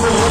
Lord.